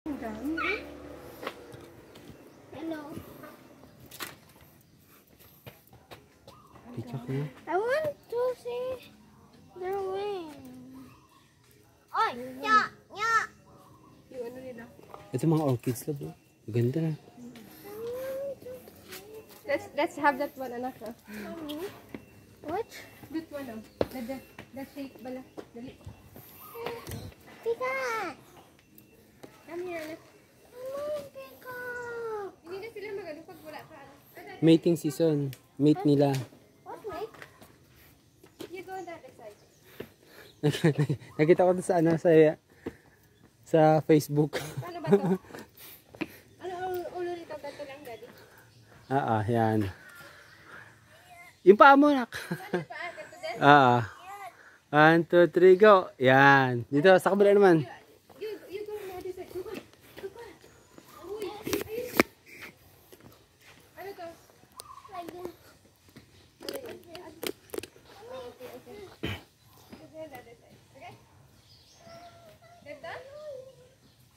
Hello. Picture ko na. I want to see their wings. Oy, nya, nya. Yung ano nila. Ito mga orchids love. oh. Maganda na. Let's let's have that one anak. ah. What? That one oh. The, the, the shape bala. Dali. Peacock. Hindi na sila magano pag wala pa. ano. Ano, Mating season. Mate nila. What, mate? You go on other side. Nakita ko sa ano sa sa Facebook. Paano ba to? ano ulo nito? Ganito lang daddy. Ah, ah, yan. Yung paa mo, nak. Ah, ah. One, two, three, go. Yan. Dito, sa kabila naman.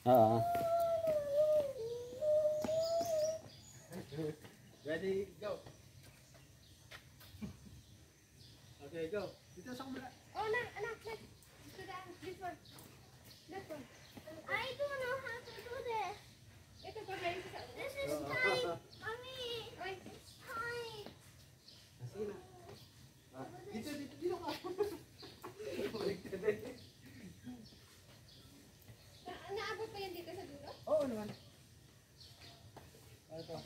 Ah. Ready, go. Okay, go. Dito sa kabila. Oh, na, anak, the, this one. That one. Oo naman. Ano to?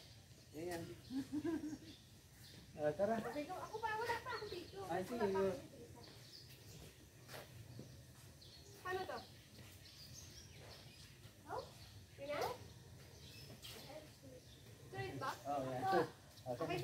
Ayan. Ah, tara. Okay. Ako pa, wala pa ako dito. Ay, sige. Paano to? Oh, Ganyan? Straight back? Oh, yan. Ah, Okay,